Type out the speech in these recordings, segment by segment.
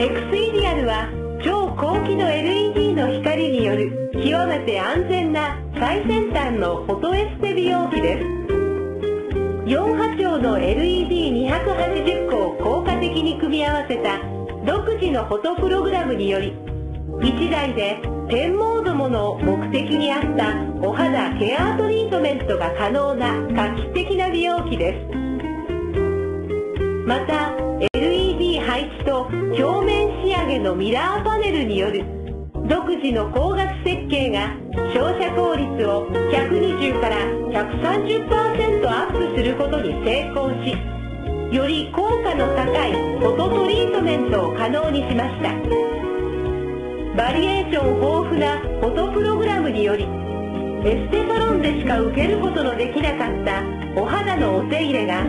エクスイディアルは超高機能 LED の光による極めて安全な最先端のフォトエステ美容器です。4波長の LED280 個を効果的に組み合わせた独自のフォトプログラムにより1台で10モードもの目的に合ったお肌ケアトリートメントが可能な画期的な美容器です。また配置と表面仕上げのミラーパネルによる独自の光学設計が照射効率を120から130%アップすることに成功しより効果の高いフォトトリートメントを可能にしましたバリエーション豊富なフォトプログラムによりエステサロンでしか受けることのできなかったお肌のお手入れが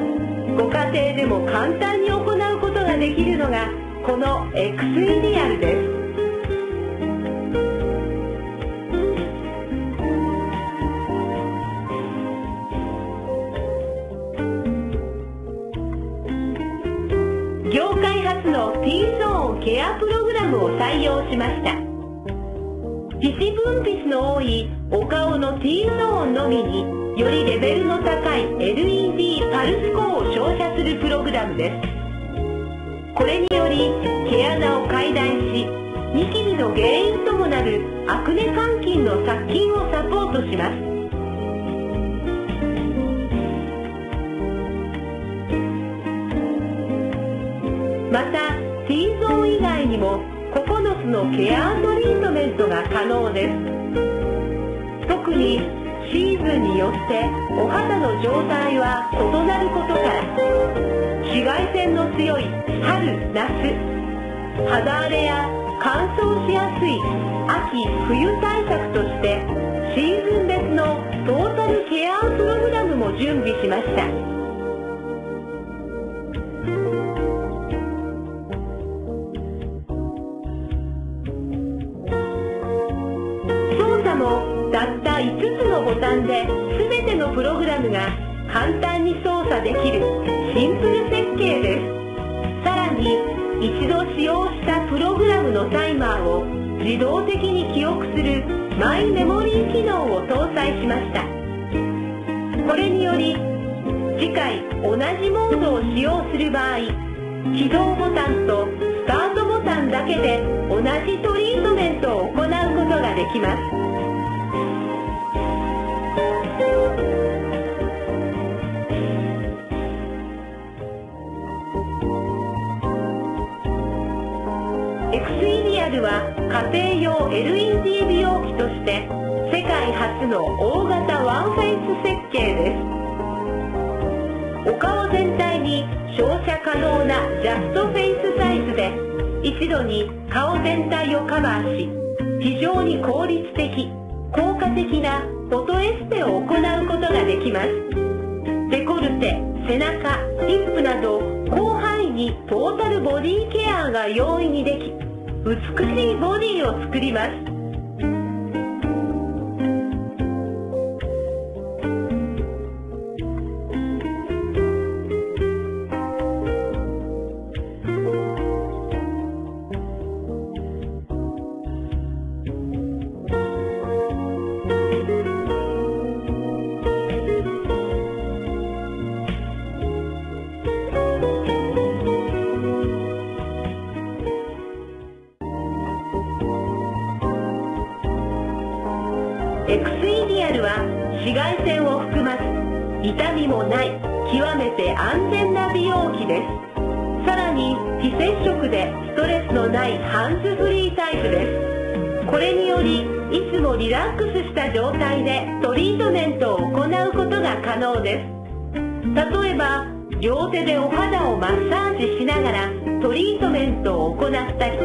ご家庭でも簡単に行うことができるのがこのエクスイディアルです。業界初の T ゾーンケアプログラムを採用しました。皮脂分泌の多いお顔の T ゾーンのみによりレベルの高い LED パルス光を照射するプログラムです。これにより毛穴を解断しニキビの原因ともなるアクネ肝菌の殺菌をサポートします。また T ゾーン以外にも9つのケアトリートメントが可能です。特にシーズンによってお肌の状態は異なることから紫外線の強い春夏肌荒れや乾燥しやすい秋冬対策としてシーズン別のトータルケアプログラムも準備しました。たった5つのボタンで全てのプログラムが簡単に操作できるシンプル設計です。さらに一度使用したプログラムのタイマーを自動的に記憶するマイメモリー機能を搭載しました。これにより次回同じモードを使用する場合起動ボタンとスタートボタンだけで同じトリートメントを行うことができます。エクスイディアルは家庭用 LED 美容機として世界初の大型ワンフェイス設計ですお顔全体に照射可能なジャストフェイスサイズで一度に顔全体をカバーし非常に効率的効果的なフォトエステを行うことができます。デコルテ背中リップなどトータルボディケアが容易にでき美しいボディを作ります。痛みもない極めて安全な美容器です。さらに非接触でストレスのないハンズフリータイプです。これによりいつもリラックスした状態でトリートメントを行うことが可能です。例えば両手でお肌をマッサージしながらトリートメントを行ったり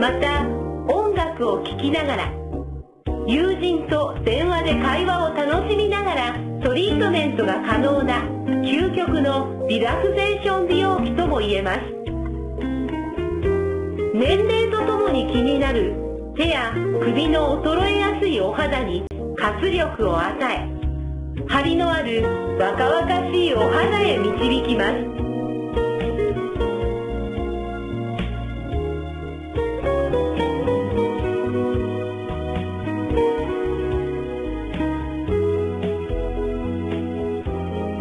また音楽を聴きながら友人と電話で会話を楽しみながらトリートメントが可能な究極のリラクゼーション美容器とも言えます。年齢とともに気になる手や首の衰えやすいお肌に活力を与え張りのある若々しいお肌へ導きます。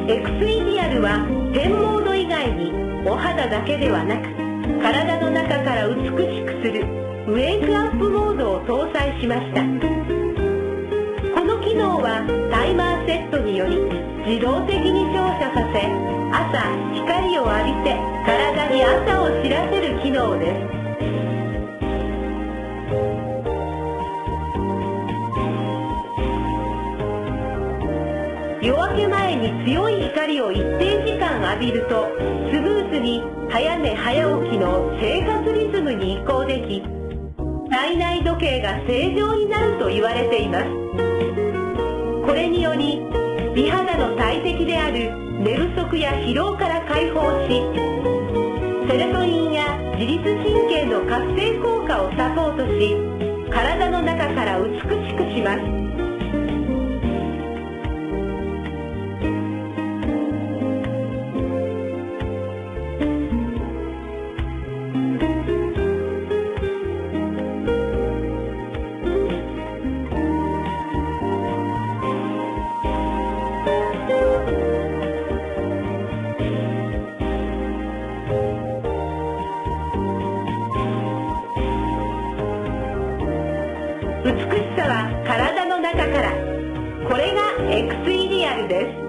エクスエリアルは天ード以外にお肌だけではなく体の中から美しくするウェイクアップモードを搭載しました。この機能はタイマーセットにより自動的に照射させ朝光を浴びて体に朝を知らせる機能です。夜明け前に強い光を一定時間浴びるとスムーズに早寝早起きの生活リズムに移行でき体内時計が正常になると言われています。これにより美肌の大敵である寝不足や疲労から解放しセレトニンや自律神経の活性効果をサポートし体の中から美しくします。美しさは体の中から。これがエクスイリアルです。